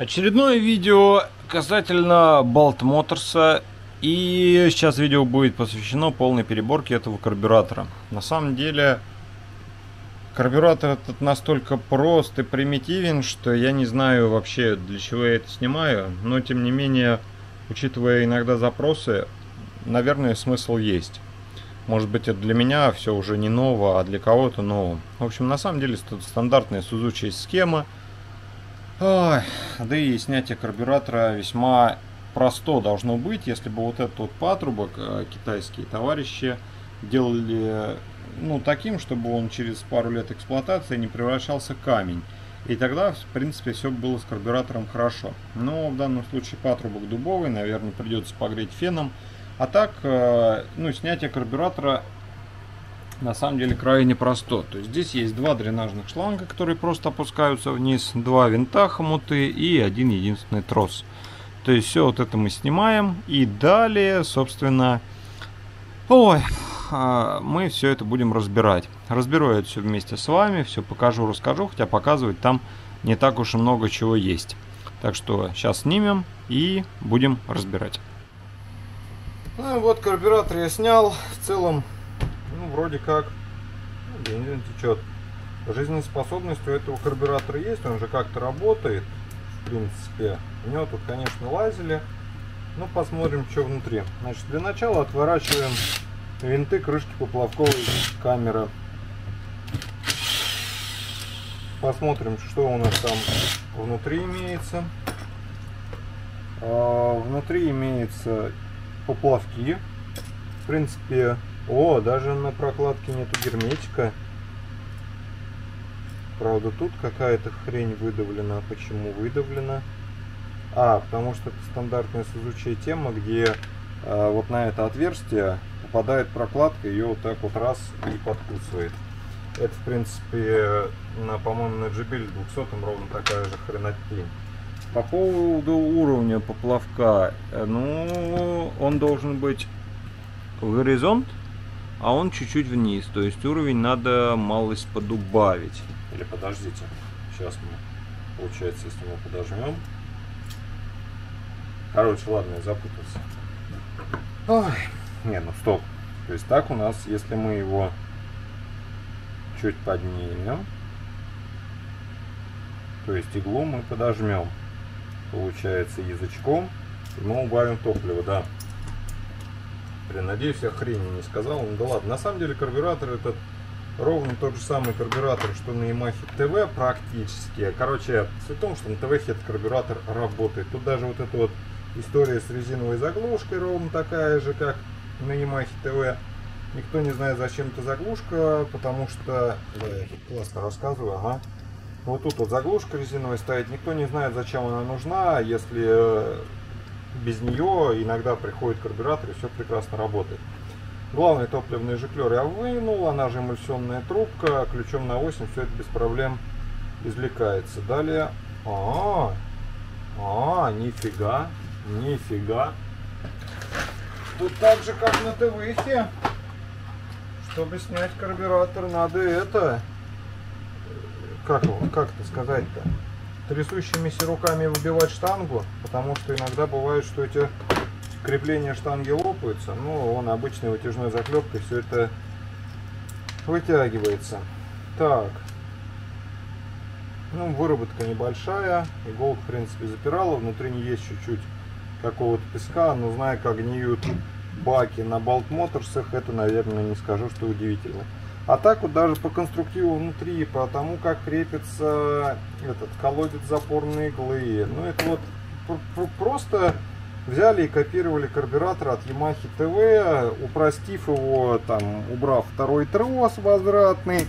Очередное видео касательно Bolt Motors. И сейчас видео будет посвящено полной переборке этого карбюратора. На самом деле, карбюратор этот настолько прост и примитивен, что я не знаю вообще для чего я это снимаю. Но тем не менее, учитывая иногда запросы, наверное смысл есть. Может быть это для меня все уже не ново, а для кого-то ново. В общем, на самом деле тут стандартная Suzuki схема. Ой, да и снятие карбюратора весьма просто должно быть, если бы вот этот вот патрубок э, китайские товарищи делали ну, таким, чтобы он через пару лет эксплуатации не превращался в камень. И тогда, в принципе, все было с карбюратором хорошо. Но в данном случае патрубок дубовый, наверное, придется погреть феном. А так, э, ну, снятие карбюратора на самом деле крайне просто. То есть здесь есть два дренажных шланга, которые просто опускаются вниз, два винта хомуты и один единственный трос. То есть все вот это мы снимаем и далее, собственно, ой, а, мы все это будем разбирать. Разберу я это все вместе с вами, все покажу, расскажу, хотя показывать там не так уж и много чего есть. Так что сейчас снимем и будем разбирать. Ну вот карбюратор я снял. В целом ну, вроде как, ну, бензин течет. Жизнеспособность у этого карбюратора есть, он же как-то работает, в принципе. У него тут, конечно, лазили. Ну, посмотрим, что внутри. Значит, для начала отворачиваем винты крышки поплавковой камеры. Посмотрим, что у нас там внутри имеется. А, внутри имеется поплавки. В принципе, о, даже на прокладке нету герметика. Правда, тут какая-то хрень выдавлена. Почему выдавлена? А, потому что это стандартная сузучая тема, где э, вот на это отверстие попадает прокладка, ее вот так вот раз и подкусывает. Это, в принципе, на, по-моему, на JBL 200 ровно такая же хренотень. По поводу уровня поплавка, э, ну, он должен быть в горизонт, а он чуть-чуть вниз. То есть уровень надо малость подубавить. Или подождите, сейчас мы, получается, если мы подожмем. Короче, ладно, я запутался. Ой, не, ну стоп. То есть так у нас, если мы его чуть поднимем, то есть иглу мы подожмем, получается, язычком, и мы убавим топливо, да. Блин, надеюсь, я хрени не сказал. Ну да ладно. На самом деле карбюратор этот ровно тот же самый карбюратор, что на Yamaha TV практически. Короче, суть в том, что на TV этот карбюратор работает. Тут даже вот эта вот история с резиновой заглушкой ровно такая же, как на Yamaha TV. Никто не знает, зачем эта заглушка, потому что... Да, я тут классно рассказываю, ага. Вот тут вот заглушка резиновая стоит. Никто не знает, зачем она нужна, если э, без нее иногда приходит карбюратор и все прекрасно работает. Главный топливный жиклер я вынул, она же эмульсионная трубка, ключом на 8 все это без проблем извлекается. Далее, а, -а, а, нифига, нифига. Тут так же, как на ТВХе, чтобы снять карбюратор, надо это, как, как это сказать-то, трясущимися руками выбивать штангу, потому что иногда бывает, что эти крепления штанги лопаются. Ну, он обычной вытяжной заклепкой все это вытягивается. Так. Ну, выработка небольшая. Иголка, в принципе, запирала. Внутри не есть чуть-чуть какого-то песка. Но зная, как гниют баки на болт моторсах, это, наверное, не скажу, что удивительно. А так вот даже по конструктиву внутри, по тому, как крепится этот колодец запорной иглы. Ну это вот просто взяли и копировали карбюратор от Yamaha TV, упростив его, там, убрав второй трос возвратный,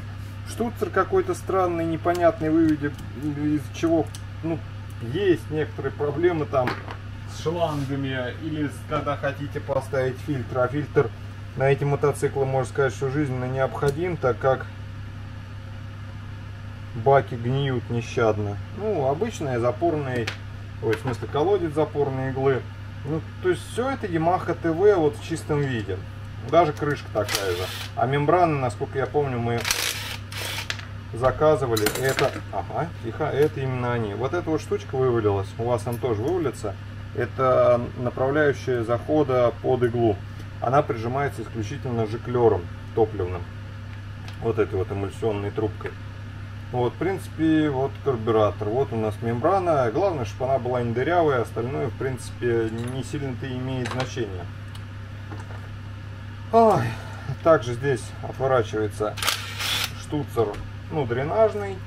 штуцер какой-то странный, непонятный, выведя, из чего, ну, есть некоторые проблемы там с шлангами, или когда хотите поставить фильтр, а фильтр на эти мотоциклы, можно сказать, что жизненно необходим, так как баки гниют нещадно. Ну, обычные запорные, ой, в смысле колодец запорные иглы. Ну, то есть все это Yamaha TV вот в чистом виде. Даже крышка такая же. А мембраны, насколько я помню, мы заказывали. Это, ага, тихо, это именно они. Вот эта вот штучка вывалилась, у вас там тоже вывалится. Это направляющая захода под иглу. Она прижимается исключительно жиклером топливным. Вот этой вот эмульсионной трубкой. Вот, в принципе, вот карбюратор. Вот у нас мембрана. Главное, чтобы она была не дырявая, остальное, в принципе, не сильно-то имеет значения. Ой. Также здесь отворачивается штуцер, ну, дренажный.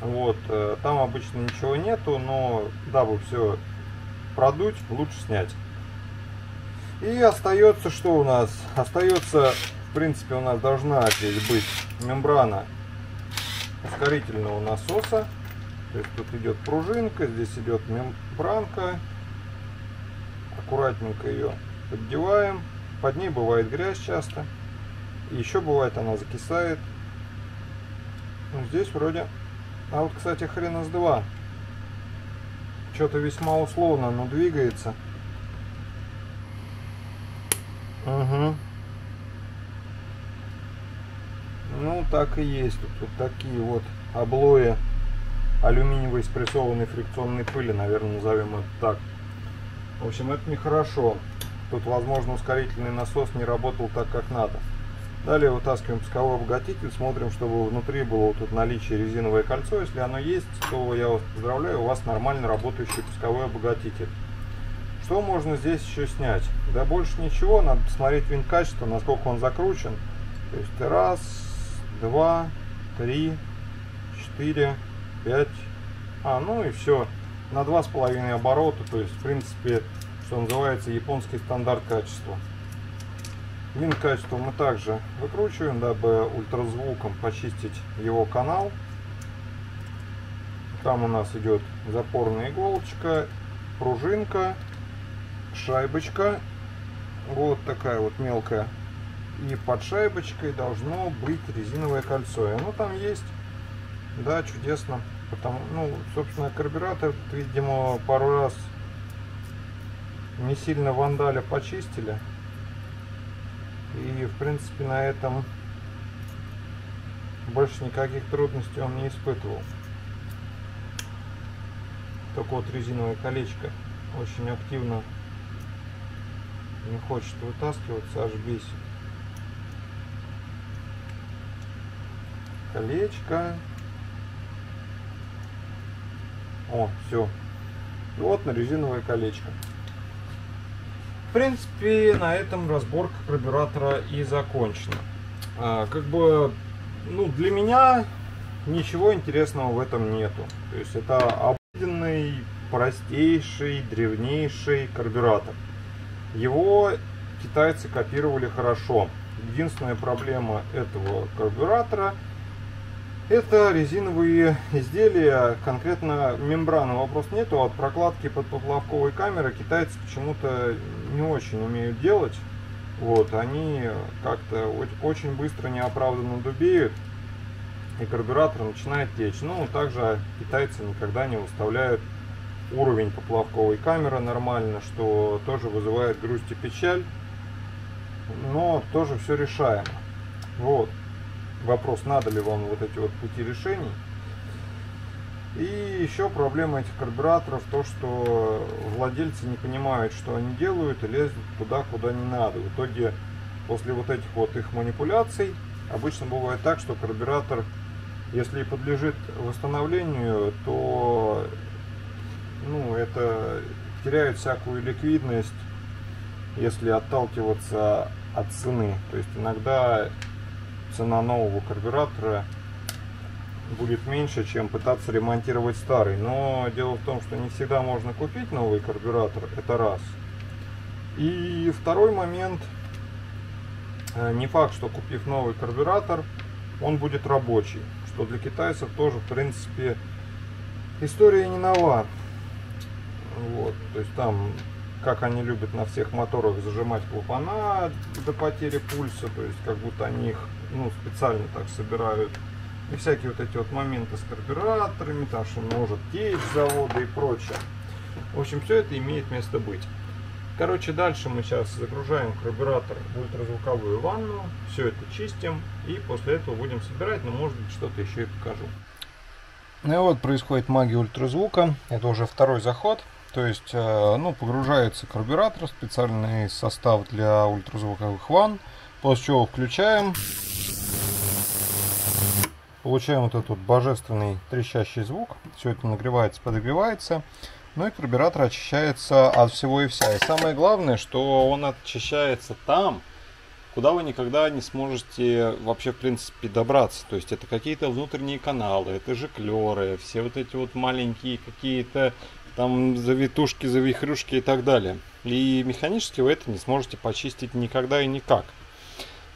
Вот, э, там обычно ничего нету, но дабы все продуть, лучше снять. И остается что у нас? Остается, в принципе, у нас должна здесь быть мембрана ускорительного насоса. То есть тут идет пружинка, здесь идет мембранка. Аккуратненько ее поддеваем. Под ней бывает грязь часто. И еще бывает она закисает. Ну, здесь вроде... А вот, кстати, хрена с два. Что-то весьма условно, но двигается. Угу. Ну, так и есть. Тут вот такие вот облои алюминиевой спрессованной фрикционной пыли, наверное, назовем это так. В общем, это нехорошо. Тут, возможно, ускорительный насос не работал так, как надо. Далее вытаскиваем пусковой обогатитель, смотрим, чтобы внутри было вот тут наличие резиновое кольцо. Если оно есть, то я вас поздравляю, у вас нормально работающий пусковой обогатитель. Что можно здесь еще снять? Да больше ничего, надо посмотреть винт качества, насколько он закручен. То есть раз, два, три, четыре, пять. А, ну и все. На два с половиной оборота, то есть в принципе, что называется, японский стандарт качества. Винт качества мы также выкручиваем, дабы ультразвуком почистить его канал. Там у нас идет запорная иголочка, пружинка, шайбочка. Вот такая вот мелкая и под шайбочкой должно быть резиновое кольцо. И оно там есть. Да, чудесно. Потому, ну, собственно, карбюратор, видимо, пару раз не сильно вандаля почистили. И, в принципе, на этом больше никаких трудностей он не испытывал. Только вот резиновое колечко очень активно не хочет вытаскиваться, аж бесит. колечко. О, все. вот на резиновое колечко. В принципе, на этом разборка карбюратора и закончена. А, как бы, ну, для меня ничего интересного в этом нету. То есть это обыденный, простейший, древнейший карбюратор. Его китайцы копировали хорошо. Единственная проблема этого карбюратора – это резиновые изделия, конкретно мембраны вопрос нету, от прокладки под поплавковой камеры китайцы почему-то не очень умеют делать. Вот, они как-то очень быстро неоправданно дубеют, и карбюратор начинает течь. Ну, также китайцы никогда не выставляют уровень поплавковой камеры нормально, что тоже вызывает грусть и печаль, но тоже все решаемо. Вот вопрос, надо ли вам вот эти вот пути решений. И еще проблема этих карбюраторов то, что владельцы не понимают, что они делают и лезут туда, куда не надо. В итоге после вот этих вот их манипуляций обычно бывает так, что карбюратор, если и подлежит восстановлению, то ну, это теряет всякую ликвидность, если отталкиваться от цены. То есть иногда цена нового карбюратора будет меньше, чем пытаться ремонтировать старый. Но дело в том, что не всегда можно купить новый карбюратор, это раз. И второй момент, э, не факт, что купив новый карбюратор, он будет рабочий. Что для китайцев тоже, в принципе, история не нова. Вот, то есть там, как они любят на всех моторах зажимать клапана до потери пульса, то есть как будто они их ну, специально так собирают. И всякие вот эти вот моменты с карбюраторами, там что может течь завода и прочее. В общем, все это имеет место быть. Короче, дальше мы сейчас загружаем карбюратор в ультразвуковую ванну, все это чистим и после этого будем собирать, но может быть что-то еще и покажу. Ну и вот происходит магия ультразвука, это уже второй заход, то есть э, ну, погружается карбюратор, специальный состав для ультразвуковых ванн, после чего включаем, получаем вот этот божественный трещащий звук, все это нагревается, подогревается. Ну и карбюратор очищается от всего и вся. И самое главное, что он очищается там, куда вы никогда не сможете вообще, в принципе, добраться. То есть это какие-то внутренние каналы, это жиклеры, все вот эти вот маленькие какие-то там завитушки, завихрюшки и так далее. И механически вы это не сможете почистить никогда и никак.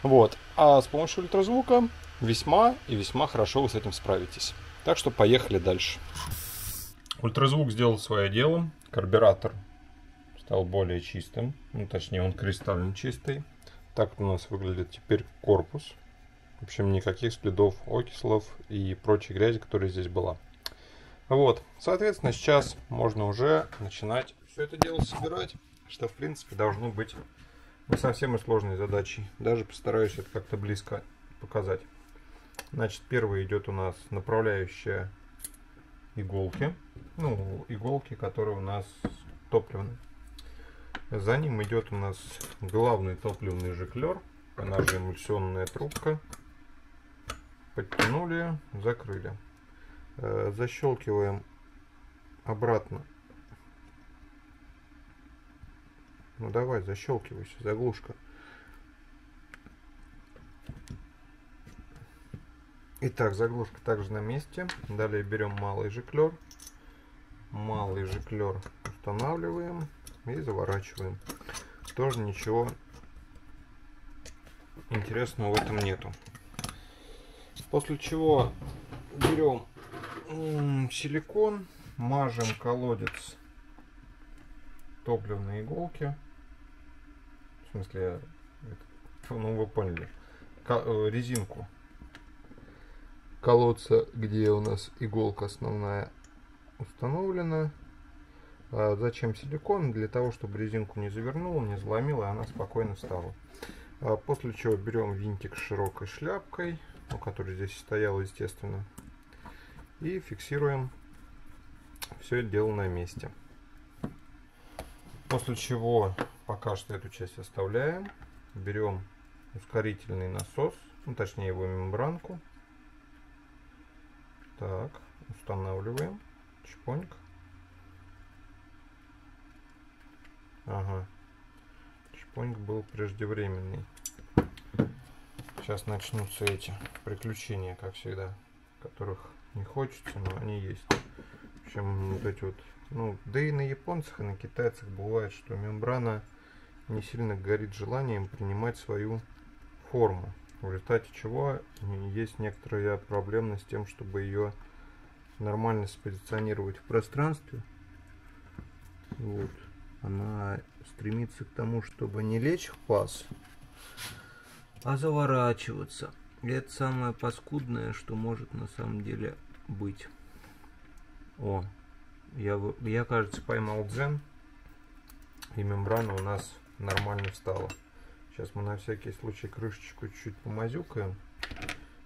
Вот. А с помощью ультразвука весьма и весьма хорошо вы с этим справитесь. Так что поехали дальше. Ультразвук сделал свое дело. Карбюратор стал более чистым. Ну, точнее, он кристально чистый. Так у нас выглядит теперь корпус. В общем, никаких следов окислов и прочей грязи, которая здесь была. Вот, соответственно, сейчас можно уже начинать все это дело собирать, что, в принципе, должно быть не совсем и сложной задачей. Даже постараюсь это как-то близко показать. Значит, первый идет у нас направляющая иголки. Ну, иголки, которые у нас топливные. За ним идет у нас главный топливный жиклер, она же эмульсионная трубка. Подтянули, закрыли. Э, защелкиваем обратно. Ну давай, защелкивайся, заглушка. Итак, заглушка также на месте. Далее берем малый жиклер. Малый жиклер устанавливаем и заворачиваем. Тоже ничего интересного в этом нету. После чего берем силикон, мажем колодец топливной иголки. В смысле, ну вы поняли, э, резинку колодца, где у нас иголка основная установлена. А зачем силикон? Для того, чтобы резинку не завернула, не заломила, и она спокойно встала. А после чего берем винтик с широкой шляпкой, ну, который здесь стоял, естественно, и фиксируем все дело на месте. После чего пока что эту часть оставляем. Берем ускорительный насос, ну, точнее его мембранку, так, устанавливаем. Чпоньк. Ага. Чпоньк был преждевременный. Сейчас начнутся эти приключения, как всегда, которых не хочется, но они есть. В общем, вот эти вот, ну, да и на японцах, и на китайцах бывает, что мембрана не сильно горит желанием принимать свою форму в результате чего есть некоторая проблемность с тем, чтобы ее нормально спозиционировать в пространстве. Вот. Она стремится к тому, чтобы не лечь в паз, а заворачиваться. Это самое паскудное, что может на самом деле быть. О, я, я кажется, поймал дзен, и мембрана у нас нормально встала. Сейчас мы на всякий случай крышечку чуть-чуть помазюкаем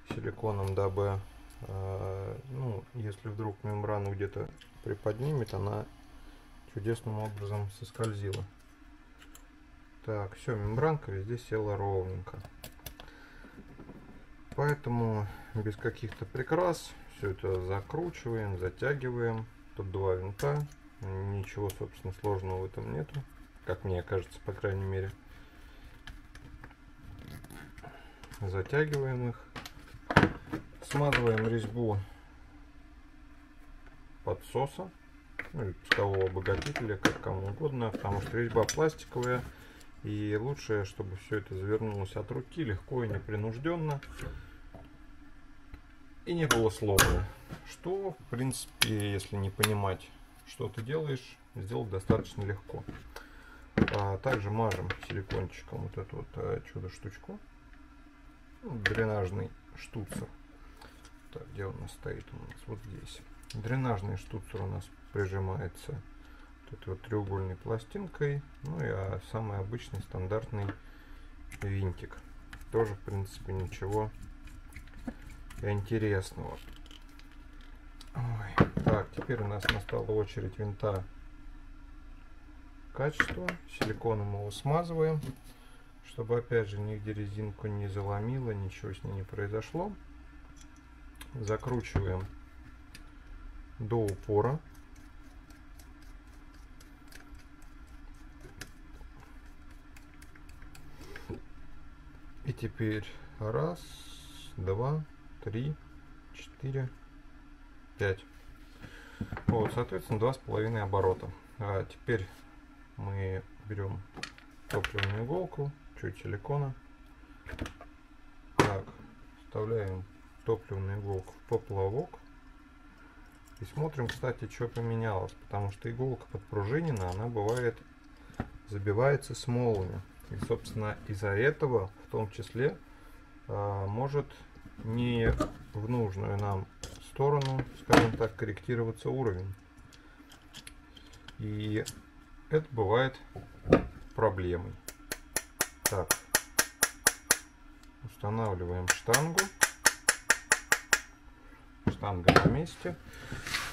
силиконом, дабы, э, ну, если вдруг мембрану где-то приподнимет, она чудесным образом соскользила. Так, все, мембранка везде села ровненько. Поэтому без каких-то прикрас все это закручиваем, затягиваем. Тут два винта. Ничего, собственно, сложного в этом нету. Как мне кажется, по крайней мере. затягиваем их, смазываем резьбу подсоса, ну или пускового обогатителя, как кому угодно, потому что резьба пластиковая, и лучше, чтобы все это завернулось от руки, легко и непринужденно, и не было сломано. Что, в принципе, если не понимать, что ты делаешь, сделать достаточно легко. А также мажем силикончиком вот эту вот э, чудо-штучку дренажный штуцер. Так, где у нас стоит? У нас вот здесь. Дренажный штуцер у нас прижимается этой вот треугольной пластинкой. Ну и а, самый обычный стандартный винтик. Тоже, в принципе, ничего интересного. Ой. Так, теперь у нас настала очередь винта качества. Силиконом его смазываем, чтобы опять же нигде резинку не заломило, ничего с ней не произошло. Закручиваем до упора. Теперь раз, два, три, четыре, пять. Вот, соответственно, два с половиной оборота. А теперь мы берем топливную иголку, чуть силикона. Так, вставляем топливную иголку в поплавок. И смотрим, кстати, что поменялось. Потому что иголка подпружинена, она бывает забивается смолами. И, собственно, из-за этого, в том числе, а, может не в нужную нам сторону, скажем так, корректироваться уровень. И это бывает проблемой. Так, устанавливаем штангу. Штанга на месте.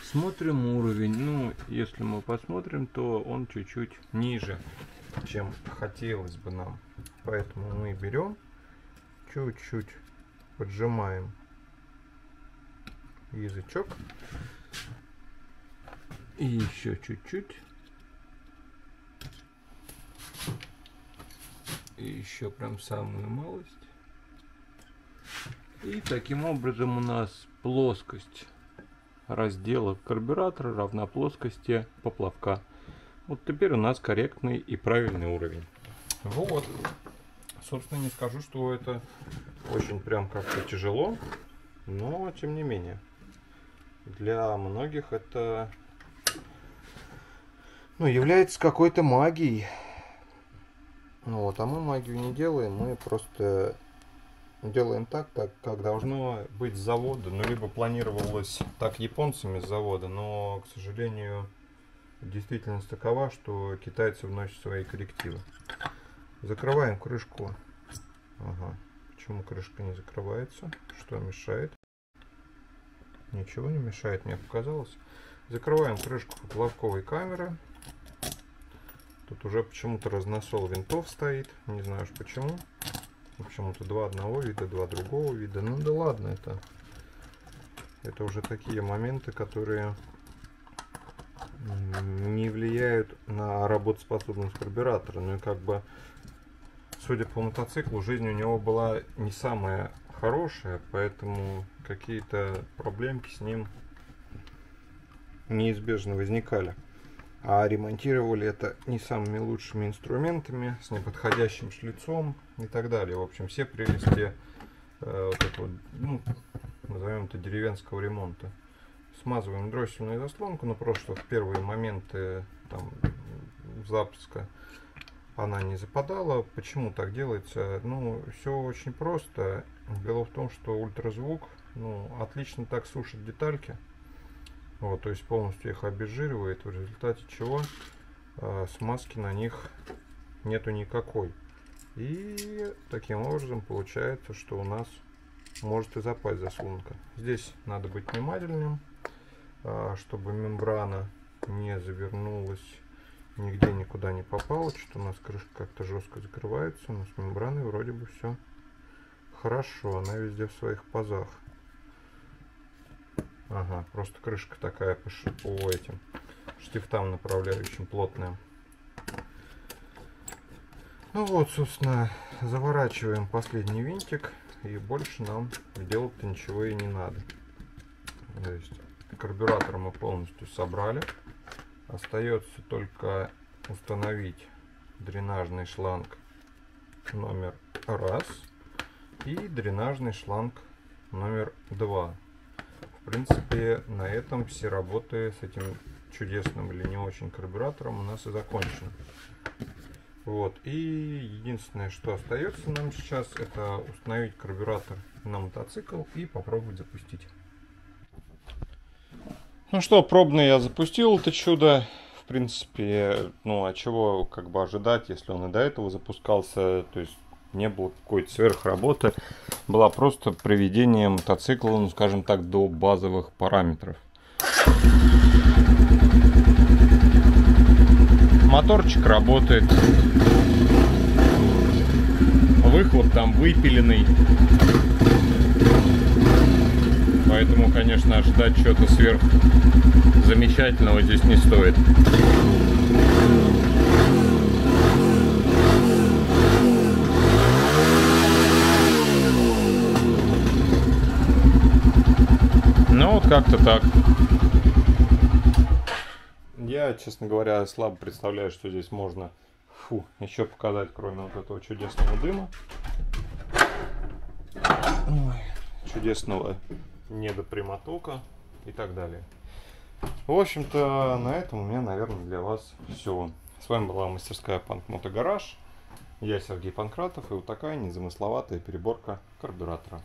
Смотрим уровень. Ну, если мы посмотрим, то он чуть-чуть ниже, чем хотелось бы нам. Поэтому мы берем, чуть-чуть поджимаем язычок. И еще чуть-чуть. И еще прям самую малость. И таким образом у нас плоскость раздела карбюратора равна плоскости поплавка. Вот теперь у нас корректный и правильный уровень. Вот. Собственно, не скажу, что это очень прям как-то тяжело, но тем не менее. Для многих это ну, является какой-то магией. Ну вот, а мы магию не делаем, мы просто делаем так, так, как должно быть с завода. Ну, либо планировалось так японцами с завода, но, к сожалению, действительность такова, что китайцы вносят свои коррективы. Закрываем крышку. Ага. Почему крышка не закрывается? Что мешает? Ничего не мешает, мне показалось. Закрываем крышку поплавковой камеры. Тут уже почему-то разносол винтов стоит. Не знаю уж почему. Почему-то два одного вида, два другого вида. Ну да ладно, это, это уже такие моменты, которые не влияют на работоспособность карбюратора. Ну и как бы, судя по мотоциклу, жизнь у него была не самая хорошая, поэтому какие-то проблемки с ним неизбежно возникали а ремонтировали это не самыми лучшими инструментами, с неподходящим шлицом и так далее. В общем, все прелести э, вот этого, ну, назовем это деревенского ремонта. Смазываем дроссельную заслонку, но просто в первые моменты там, запуска она не западала. Почему так делается? Ну, все очень просто. Дело в том, что ультразвук ну, отлично так сушит детальки. Вот, то есть полностью их обезжиривает, в результате чего э, смазки на них нету никакой. И таким образом получается, что у нас может и запасть заслонка. Здесь надо быть внимательным, чтобы мембрана не завернулась, нигде никуда не попала. Что у нас крышка как-то жестко закрывается, но с мембраной вроде бы все хорошо, она везде в своих пазах. Ага, просто крышка такая по, по этим штифтам направляющим плотная. Ну вот, собственно, заворачиваем последний винтик. И больше нам делать-то ничего и не надо. То есть карбюратор мы полностью собрали. Остается только установить дренажный шланг номер раз и дренажный шланг номер два. В принципе, на этом все работы с этим чудесным или не очень карбюратором у нас и закончены. Вот. И единственное, что остается нам сейчас, это установить карбюратор на мотоцикл и попробовать запустить. Ну что, пробно я запустил это чудо. В принципе, ну, а чего как бы ожидать, если он и до этого запускался, то есть не было какой-то сверхработы, была просто приведение мотоцикла, ну, скажем так, до базовых параметров. Моторчик работает. Выхлоп там выпиленный. Поэтому, конечно, ожидать чего-то сверх замечательного здесь не стоит. Ну вот как-то так. Я, честно говоря, слабо представляю, что здесь можно фу, еще показать, кроме вот этого чудесного дыма. Ой, чудесного недопрямотока и так далее. В общем-то, на этом у меня, наверное, для вас все. С вами была мастерская Панк Мотогараж. Я Сергей Панкратов, и вот такая незамысловатая переборка карбюратора.